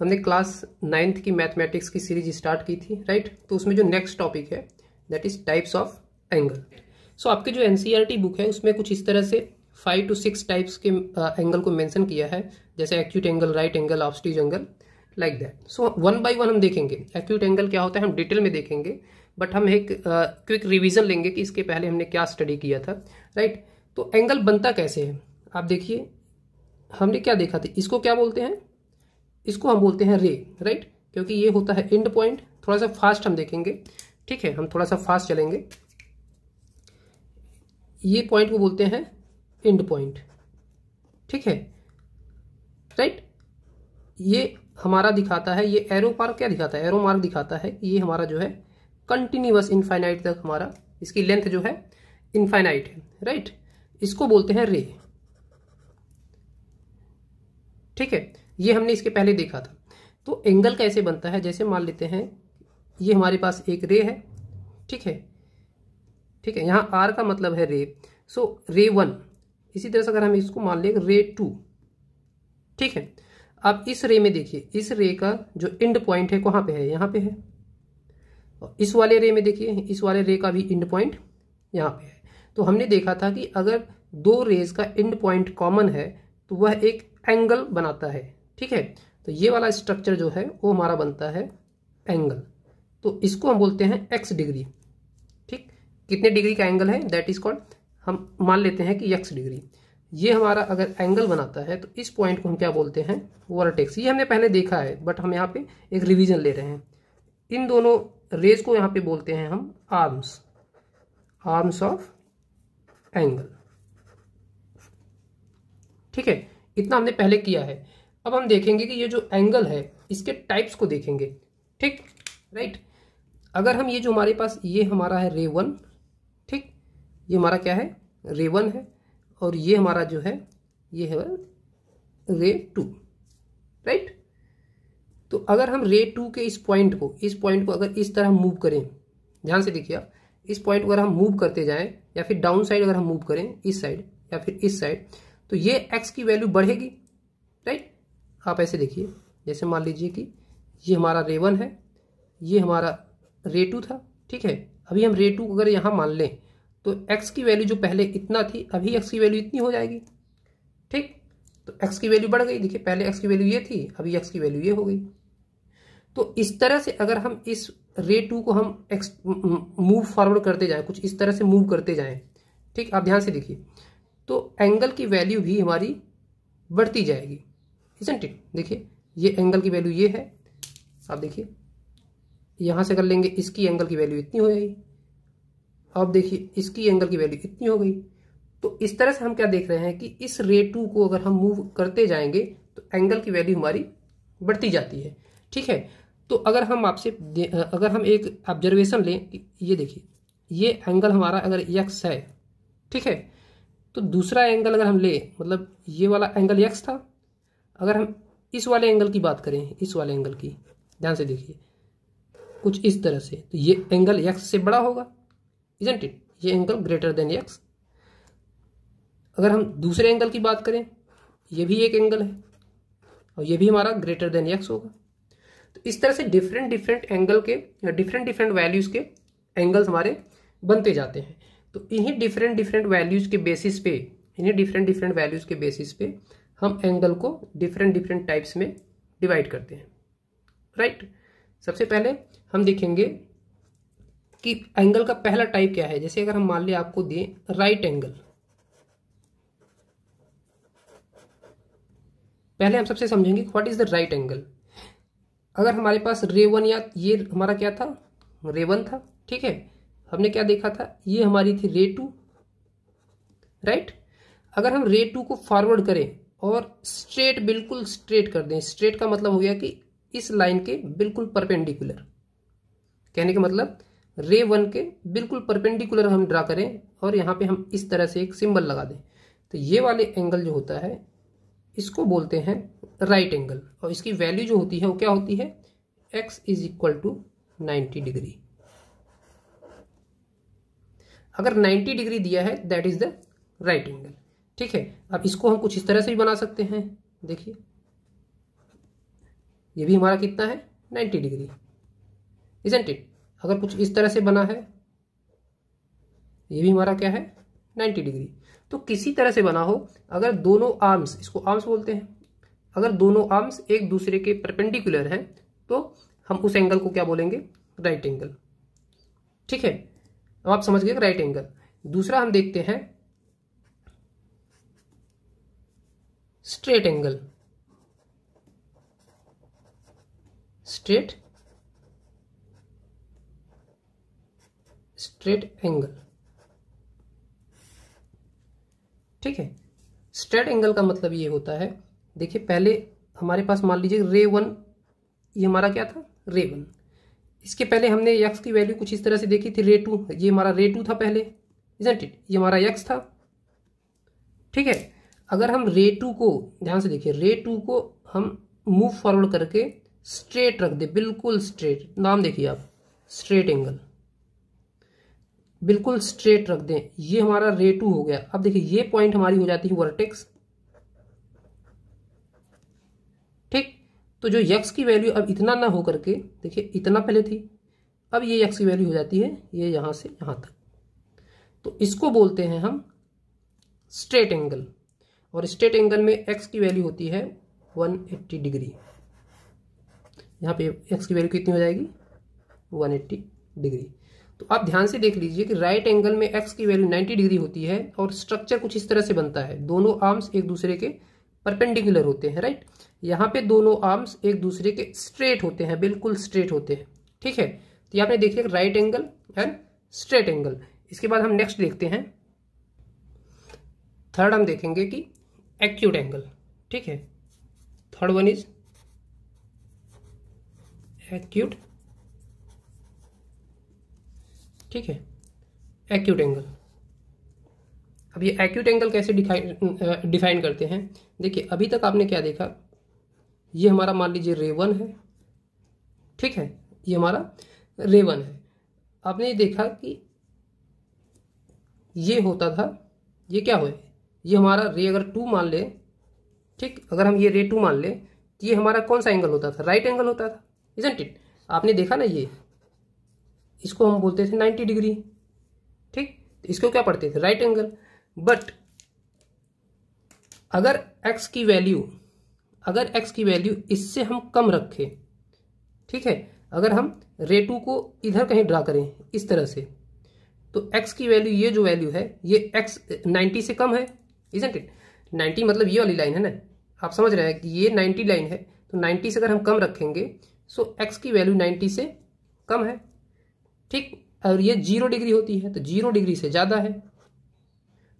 हमने class ninth की mathematics की सीरीज़ स्टार्ट की थी राइट तो उसमें जो नेक्स्ट टॉपिक है that is types of angle so आपके जो एनसीईआरटी बुक e है उसमें कुछ इस तरह से फाइव टू सिक्स टाइप्स के एंगल uh, को मेंशन किया है जैसे acute angle right angle obtuse angle like that so one by one हम देखेंगे। एक्यूट एंगल क्या होता है हम डिटेल में देखेंगे बट हम एक क्विक uh, रिवीजन लेंगे कि इसके पहले हमने क्या स्टडी किया था राइट right? तो एंगल बनता कैसे है? आप देखिए हमने क्या देखा था? इसको क्या बोलते हैं? इसको हम बोलते हैं रे राइट क्योंकि ये होता है एंड पॉइंट थोड़ा सा फास्ट हम देखेंगे, ठीक है? हम थोड़ा सा फास्ट चलेंगे। ये पॉइंट को बोलते हैं एंड पॉइंट ठीक है? राइट ये हमारा दिखाता है, ये एरो मार्क क्या दिखाता है? एरो मार्क दिखाता है ये हमारा जो है कंटिन्यूस इनफाइनाइट तक हमारा, इसकी लेंथ जो है इनफाइनाइट है राइट इसको बोलते हैं रे, ठीक है? ये हमने इसके पहले देखा था। तो एंगल कैसे बनता है? जैसे मान लेते हैं, ये हमारे पास एक रे है, ठीक है? ठीक है, यहाँ आर का मतलब है रे सो रे वन इसी तरह से अगर हम इसको मान लें रे टू ठीक है? अब इस रे में देखिए, इस रे का जो इंड पॉइंट है कहाँ पे है? यहाँ पे है। और इस वाले रे में देखिए, इस वाले रे का भी इंड पॉइंट यहाँ पे है। तो हमने देखा था कि अगर दो रेज का इंड पॉइंट कॉमन है तो वह एक एंगल बनाता है। ठीक है? तो ये वाला स्ट्रक्चर जो है, वो हमारा बनता है एंगल तो इसको हम बोलते हैं एक्स डिग्री ठीक? कितने डिग्री का एंगल है? दैट इज़ कॉल्ड हम मान लेते हैं कि एक्स डिग्री ये हमारा अगर एंगल बनाता है तो इस पॉइंट को हम क्या बोलते हैं? वर्टेक्स ये हमने पहले देखा है बट हम यहाँ पे एक रिवीजन ले रहे हैं. इन दोनों रेज को यहाँ पे बोलते हैं हम आर्म्स आर्म्स ऑफ़ एंगल ठीक है? इतना हमने पहले किया है. अब हम देखेंगे कि ये जो एंगल है, इसके टाइप्स को देखेंगे। ठीक? राइट अगर हम ये जो हमारे पास, ये हमारा है रे वन ठीक? ये हमारा क्या है? रे वन है। और ये हमारा जो है, ये है रे टू राइट तो अगर हम रे टू के इस पॉइंट को, इस पॉइंट को अगर इस तरह मूव करें, ध्यान से देखिए आप, इस पॉइंट को अगर हम मूव करते जाएँ, या फिर डाउन साइड अगर हम मूव करें, इस साइड या फिर इस साइड तो ये एक्स की वैल्यू बढ़ेगी राइट आप ऐसे देखिए, जैसे मान लीजिए कि ये हमारा रे वन है, ये हमारा रे टू था, ठीक है? अभी हम रे टू अगर यहाँ मान लें तो एक्स की वैल्यू जो पहले इतना थी, अभी एक्स की वैल्यू इतनी हो जाएगी, ठीक? तो एक्स की वैल्यू बढ़ गई, देखिए, पहले एक्स की वैल्यू ये थी, अभी एक्स की वैल्यू ये हो गई। तो इस तरह से अगर हम इस रे टू को हम एक्स मूव फॉरवर्ड करते जाएँ, कुछ इस तरह से मूव करते जाएँ, ठीक? आप ध्यान से देखिए तो एंगल की वैल्यू भी हमारी बढ़ती जाएगी। इजेंट इट देखिए, ये एंगल की वैल्यू ये है। आप देखिए, यहाँ से कर लेंगे, इसकी एंगल की वैल्यू इतनी हो जाएगी। अब देखिए, इसकी एंगल की वैल्यू इतनी हो गई। तो इस तरह से हम क्या देख रहे हैं कि इस रे टू को अगर हम मूव करते जाएँगे तो एंगल की वैल्यू हमारी बढ़ती जाती है। ठीक है? तो अगर हम आपसे अगर हम एक ऑब्जर्वेशन लें, ये देखिए, ये एंगल हमारा अगर यक्स है, ठीक है? तो दूसरा एंगल अगर हम ले मतलब ये वाला एंगल यक्स था अगर हम इस वाले एंगल की बात करें, इस वाले एंगल की, ध्यान से देखिए, कुछ इस तरह से तो ये एंगल यक्स से बड़ा होगा इजेंट इट ये एंगल ग्रेटर देन यक्स अगर हम दूसरे एंगल की बात करें, ये भी एक एंगल है, और ये भी हमारा ग्रेटर देन यक्स होगा। तो इस तरह से डिफरेंट डिफरेंट एंगल के डिफरेंट डिफरेंट वैल्यूज़ के एंगल्स हमारे बनते जाते हैं। तो इन्हीं डिफरेंट डिफरेंट वैल्यूज़ के बेसिस पे, इन्हीं डिफरेंट डिफरेंट वैल्यूज़ के बेसिस पे हम एंगल को डिफरेंट डिफरेंट टाइप्स में डिवाइड करते हैं राइट? सबसे पहले हम देखेंगे कि एंगल का पहला टाइप क्या है। जैसे अगर हम मान लें आपको दिए राइट एंगल पहले हम सबसे समझेंगे what is the right angle अगर हमारे पास रे वन या ये हमारा क्या था? रे वन था, ठीक है? हमने क्या देखा था? ये हमारी थी रे टू राइट अगर हम रे टू को फॉरवर्ड करें और स्ट्रेट बिल्कुल स्ट्रेट कर दें। स्ट्रेट का मतलब हो गया कि इस लाइन के बिल्कुल परपेंडिकुलर कहने का मतलब रे वन के बिल्कुल परपेंडिकुलर हम ड्रा करें और यहाँ पे हम इस तरह से एक सिंबल लगा दें। तो ये वाले एंगल जो होता है, इसको बोलते हैं राइट एंगल और इसकी वैल्यू जो होती है, वो क्या होती है? X is equal to ninety degree अगर 90 डिग्री दिया है that is the right angle ठीक है, अब इसको हम कुछ इस तरह से भी बना सकते हैं। देखिए, ये भी हमारा कितना है? Ninety degree. इजेंट इट अगर कुछ इस तरह से बना है, ये भी हमारा क्या है? Ninety degree. तो किसी तरह से बना हो, अगर दोनों आर्म्स इसको आर्म्स बोलते हैं, अगर दोनों आर्म्स एक दूसरे के परपेंडिकुलर हैं तो हम उस एंगल को क्या बोलेंगे? राइट एंगल ठीक है, अब आप समझ गए राइट एंगल दूसरा हम देखते हैं straight angle. Straight. Straight angle. ठीक है? स्ट्रेट एंगल का मतलब ये होता है, देखिए पहले हमारे पास मान लीजिए रे वन, ये हमारा क्या था? रे वन। इसके पहले हमने यक्स की वैल्यू कुछ इस तरह से देखी थी, रे टू। ये हमारा रे टू था पहले इजेंट इट ये हमारा यक्स था। ठीक है? अगर हम रे टू को, ध्यान से देखिए रे टू को हम मूव फॉरवर्ड करके स्ट्रेट रख दे, बिल्कुल स्ट्रेट नाम देखिए आप स्ट्रेट एंगल बिल्कुल स्ट्रेट रख दें। ये हमारा रे टू हो गया। अब देखिए, ये पॉइंट हमारी हो जाती है वर्टेक्स ठीक? तो जो यक्स की वैल्यू अब इतना ना हो करके, देखिए, इतना पहले थी। अब ये यक्स की वैल्यू हो जाती है, ये यहाँ से यहाँ तक। तो इसको बोलते हैं हम स्ट्रेट एंगल और स्ट्रेट एंगल में एक्स की वैल्यू होती है 180 डिग्री। यहाँ पे एक्स की वैल्यू कितनी हो जाएगी? 180 डिग्री। तो आप ध्यान से देख लीजिए कि राइट एंगल में एक्स की वैल्यू 90 डिग्री होती है और स्ट्रक्चर कुछ इस तरह से बनता है। दोनों आर्म्स एक दूसरे के परपेंडिकुलर होते हैं राइट यहाँ पे दोनों आर्म्स एक दूसरे के स्ट्रेट होते हैं, बिल्कुल स्ट्रेट होते हैं, ठीक है? तो ये आपने देख लिया right angle and straight angle इसके बाद हम नेक्स्ट देखते हैं। थर्ड हम देखेंगे कि एक्यूट एंगल ठीक है? थर्ड वन इज़ एक्यूट ठीक है? एक्यूट एंगल अब ये एक्यूट एंगल कैसे डिफाइन करते हैं? देखिए, अभी तक आपने क्या देखा? ये हमारा मान लीजिए रे वन है, ठीक है? ये हमारा रे वन है। आपने ये देखा कि ये होता था, ये क्या हो ये हमारा रे अगर टू मान ले, ठीक? अगर हम ये रे टू मान ले तो ये हमारा कौन सा एंगल होता था? राइट एंगल होता था इजेंट इट आपने देखा ना ये? इसको हम बोलते थे नाइन्टी डिग्री ठीक? तो इसको क्या पढ़ते थे? राइट एंगल बट अगर एक्स की वैल्यू अगर एक्स की वैल्यू इससे हम कम रखें, ठीक है? अगर हम रे टू को इधर कहीं ड्रा करें, इस तरह से तो x की वैल्यू ये जो वैल्यू है, ये x 90 से कम है इजेंट इट 90 मतलब ये वाली लाइन है ना? आप समझ रहे हैं कि ये 90 लाइन है तो 90 से अगर हम कम रखेंगे सो एक्स की वैल्यू 90 से कम है। ठीक? और ये ज़ीरो डिग्री होती है तो ज़ीरो डिग्री से ज़्यादा है।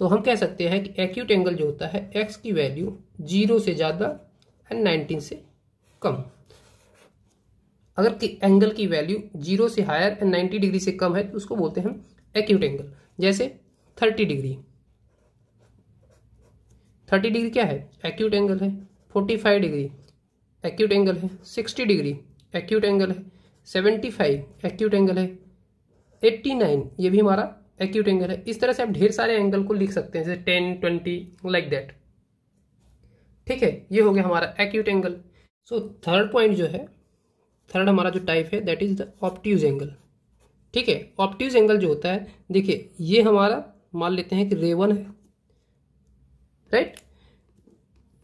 तो हम कह सकते हैं कि एक्यूट एंगल जो होता है एक्स की वैल्यू ज़ीरो से ज़्यादा एंड नाइनटीन से कम। अगर कि एंगल की वैल्यू ज़ीरो से हायर एंड नाइन्टी डिग्री से कम है तो उसको बोलते हैं एक्यूट एंगल जैसे थर्टी डिग्री थर्टी डिग्री क्या है? एक्यूट एंगल है। Forty five degree. Acute angle है। Sixty degree. एक्यूट एंगल है। Seventy five. एक्यूट एंगल है। Eighty nine. ये भी हमारा एक्यूट एंगल है। इस तरह से आप ढेर सारे एंगल को लिख सकते हैं, जैसे टेन, ट्वेंटी लाइक दैट ठीक है? ये हो गया हमारा acute angle so third point जो है थर्ड हमारा जो टाइप है that is the obtuse angle ठीक है? ऑप्टिव एंगल जो होता है, देखिए, ये हमारा, मान लेते हैं कि रेवन है। राइट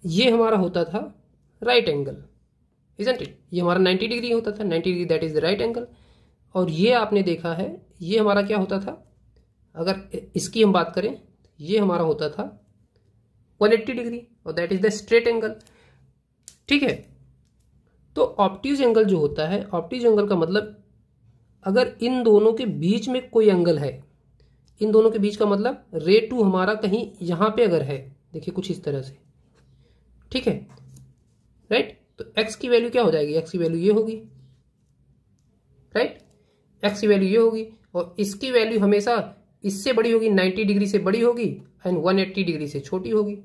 ये हमारा होता था राइट एंगल इजेंट इट ये हमारा 90 डिग्री होता था 90 degree that is the right angle और ये आपने देखा है, ये हमारा क्या होता था? अगर इसकी हम बात करें, ये हमारा होता था 180 डिग्री और that is the straight angle ठीक है? तो ऑप्टिव एंगल जो होता है ऑप्टिव एंगल का मतलब अगर इन दोनों के बीच में कोई एंगल है, इन दोनों के बीच का मतलब रे टू हमारा कहीं यहाँ पे अगर है, देखिए कुछ इस तरह से। ठीक है? राइट तो एक्स की वैल्यू क्या हो जाएगी? एक्स की वैल्यू ये होगी। राइट एक्स की वैल्यू ये होगी और इसकी वैल्यू हमेशा इससे बड़ी होगी 90 डिग्री से बड़ी होगी एंड 180 डिग्री से छोटी होगी।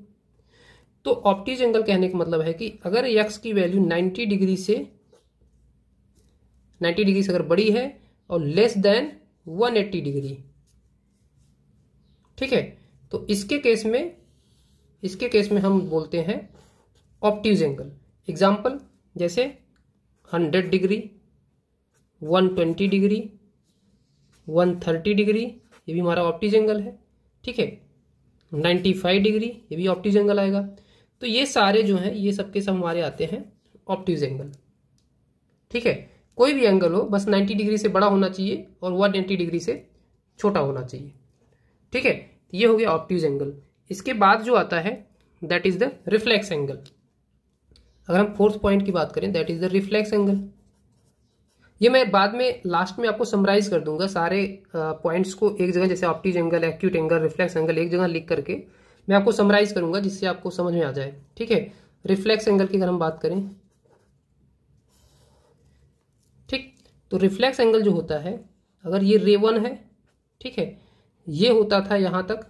तो ऑप्टिज एंगल कहने का मतलब है कि अगर एक्स की वैल्यू 90 डिग्री से 90 डिग्री से अगर बड़ी है और लेस देन 180 डिग्री ठीक है? तो इसके केस में, इसके केस में हम बोलते हैं ऑप्टिव एंगल एग्ज़ाम्पल जैसे hundred degree one twenty degree one thirty degree ये भी हमारा ऑप्टिज एंगल है, ठीक है? नाइन्टी फाइव डिग्री ये भी ऑप्टिज एंगल आएगा। तो ये सारे जो हैं, ये सबके सब हमारे आते हैं ऑप्टिज एंगल ठीक है? कोई भी एंगल हो, बस 90 डिग्री से बड़ा होना चाहिए और 180 डिग्री से छोटा होना चाहिए। ठीक है? ये हो गया ऑप्टिज एंगल इसके बाद जो आता है that is the reflex angle अगर हम फोर्थ पॉइंट की बात करें that is the reflex angle ये मैं बाद में लास्ट में आपको समराइज कर दूँगा सारे पॉइंट्स को एक जगह, जैसे obtuse angle acute angle reflex angle एक जगह लिख करके मैं आपको समराइज करूँगा जिससे आपको समझ में आ जाए। ठीक है? रिफ्लेक्स एंगल की अगर हम बात करें। ठीक? तो रिफ्लेक्स एंगल जो होता है, अगर ये रे वन है, ठीक है? ये होता था यहाँ तक,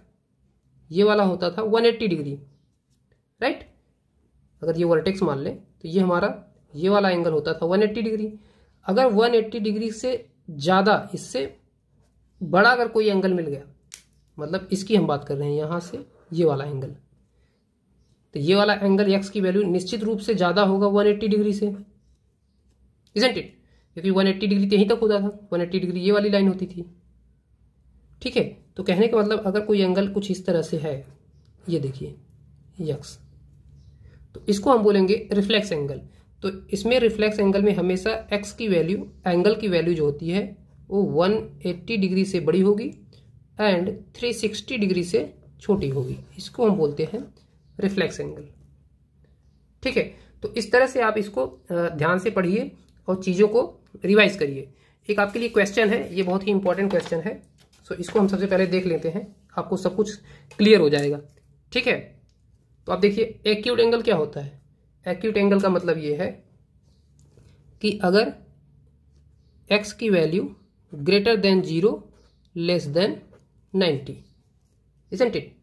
ये वाला होता था 180 डिग्री राइट अगर ये वर्टेक्स मान लें तो ये हमारा ये वाला एंगल होता था 180 डिग्री अगर 180 डिग्री से ज़्यादा इससे बड़ा अगर कोई एंगल मिल गया मतलब इसकी हम बात कर रहे हैं यहाँ से ये वाला एंगल तो ये वाला एंगल एक्स की वैल्यू निश्चित रूप से ज़्यादा होगा 180 डिग्री से. इजेंट इट क्योंकि 180 डिग्री यहीं तक होता था 180 डिग्री ये वाली लाइन होती थी. ठीक है? तो कहने का मतलब अगर कोई एंगल कुछ इस तरह से है, ये देखिए यक्स तो इसको हम बोलेंगे रिफ्लेक्स एंगल तो इसमें रिफ्लेक्स एंगल में हमेशा एक्स की वैल्यू एंगल की वैल्यू जो होती है, वो 180 डिग्री से बड़ी होगी एंड 360 डिग्री से छोटी होगी। इसको हम बोलते हैं रिफ्लेक्स एंगल ठीक है? तो इस तरह से आप इसको ध्यान से पढ़िए और चीज़ों को रिवाइज करिए। एक आपके लिए क्वेश्चन है, ये बहुत ही इंपॉर्टेंट क्वेश्चन है। सो इसको हम सबसे पहले देख लेते हैं। आपको सब कुछ क्लियर हो जाएगा। ठीक है? तो आप देखिए एक्यूट एंगल क्या होता है? एक्यूट एंगल का मतलब ये है कि अगर x की value greater than zero less than ninety isn't it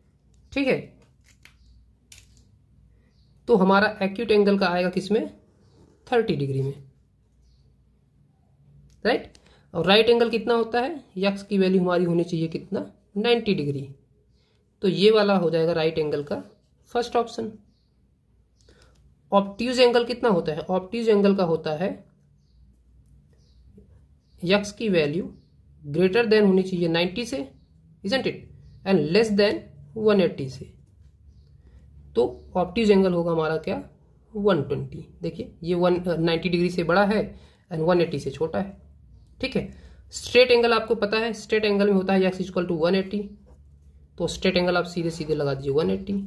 ठीक है? तो हमारा एक्यूट एंगल का आएगा किसमें? थर्टी डिग्री में। राइट और राइट एंगल कितना होता है? यक्स की वैल्यू हमारी होनी चाहिए कितना? नाइन्टी डिग्री तो ये वाला हो जाएगा राइट एंगल का फ़र्स्ट ऑप्शन, ऑप्टिज एंगल कितना होता है? ऑप्टिज एंगल का होता है यक्स की वैल्यू ग्रेटर देन होनी चाहिए 90 से isn't it and less than 180 से। तो ऑप्टिज एंगल होगा हमारा क्या? 120 देखिए, ये वन, नाइन्टी डिग्री से बड़ा है एंड 180 से छोटा है। ठीक है? स्ट्रेट एंगल आपको पता है, स्ट्रेट एंगल में होता है यक्स इक्वल टू 180 तो स्ट्रेट एंगल आप सीधे सीधे लगा दीजिए 180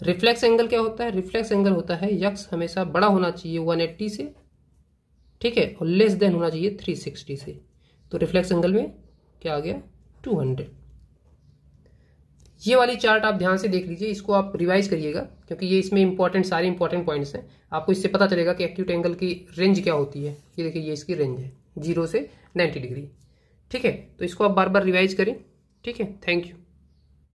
रिफ्लेक्स एंगल क्या होता है? रिफ्लेक्स एंगल होता है, यक्स हमेशा बड़ा होना चाहिए 180 से ठीक है? और लेस देन होना चाहिए 360 से। तो रिफ्लेक्स एंगल में क्या आ गया? 200 ये वाली चार्ट आप ध्यान से देख लीजिए, इसको आप रिवाइज करिएगा, क्योंकि ये इसमें इंपॉर्टेंट सारे इंपॉर्टेंट पॉइंट्स हैं। आपको इससे पता चलेगा कि एक्यूट एंगल की रेंज क्या होती है। ये देखिए, ये इसकी रेंज है ज़ीरो से नाइन्टी डिग्री ठीक है? तो इसको आप बार बार रिवाइज करें, ठीक है? Thank you